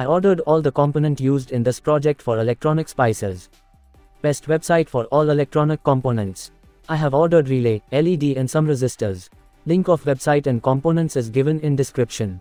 I ordered all the component used in this project for electronic spices. Best website for all electronic components. I have ordered relay, LED and some resistors. Link of website and components is given in description.